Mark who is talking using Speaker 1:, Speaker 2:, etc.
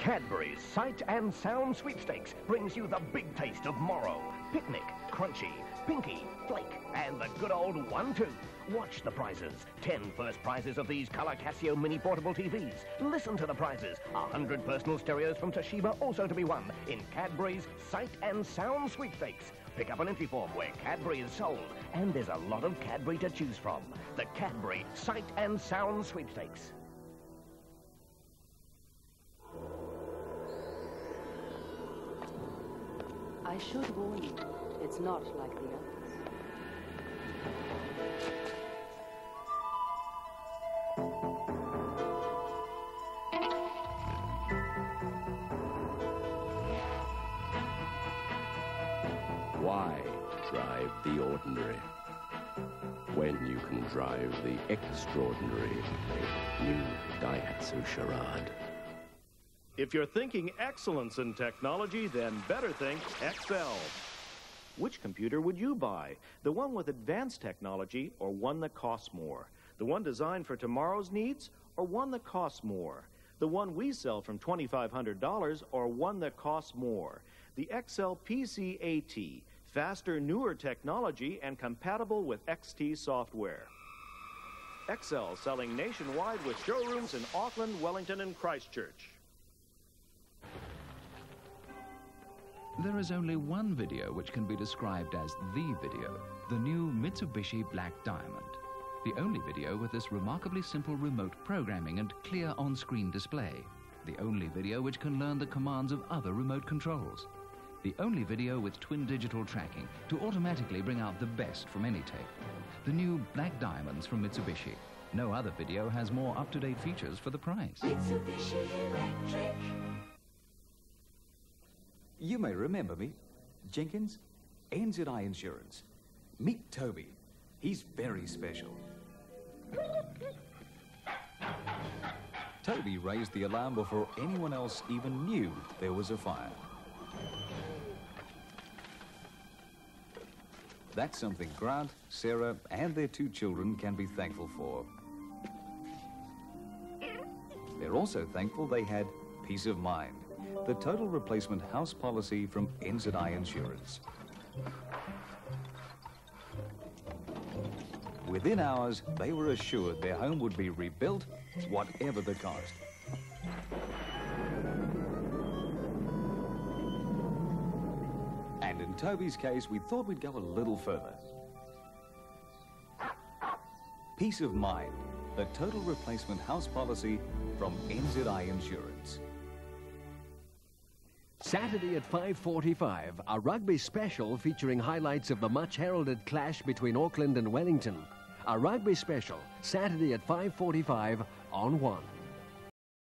Speaker 1: Cadbury's Sight and Sound Sweepstakes brings you the big taste of Moro, Picnic, Crunchie, Pinky, Flake, and the good old one-two. Watch the prizes. Ten first prizes of these color Casio mini portable TVs. Listen to the prizes. A hundred personal stereos from Toshiba also to be won in Cadbury's Sight and Sound Sweepstakes. Pick up an entry form where Cadbury is sold, and there's a lot of Cadbury to choose from. The Cadbury Sight and Sound Sweepstakes.
Speaker 2: I should warn you, it's not like the others.
Speaker 3: Why drive the ordinary when you can drive the extraordinary? New Daihatsu Charade.
Speaker 4: If you're thinking excellence in technology, then better think Excel. Which computer would you buy? The one with advanced technology or one that costs more? The one designed for tomorrow's needs or one that costs more? The one we sell from $2,500 or one that costs more? The Excel PC-AT, faster, newer technology and compatible with XT software. Excel selling nationwide with showrooms in Auckland, Wellington, and Christchurch.
Speaker 5: There is only one video which can be described as the video, the new Mitsubishi Black Diamond. The only video with this remarkably simple remote programming and clear on-screen display. The only video which can learn the commands of other remote controls. The only video with twin digital tracking to automatically bring out the best from any tape. The new Black Diamonds from Mitsubishi. No other video has more up-to-date features for the price.
Speaker 6: Mitsubishi Electric.
Speaker 7: You may remember me. Jenkins, NZI Insurance. Meet Toby. He's very special. Toby raised the alarm before anyone else even knew there was a fire. That's something Grant, Sarah, and their two children can be thankful for. They're also thankful they had peace of mind the total replacement house policy from NZI Insurance. Within hours, they were assured their home would be rebuilt, whatever the cost. And in Toby's case, we thought we'd go a little further. Peace of mind, the total replacement house policy from NZI Insurance.
Speaker 8: Saturday at 5.45, a rugby special featuring highlights of the much heralded clash between Auckland and Wellington. A rugby special, Saturday at 5.45 on 1.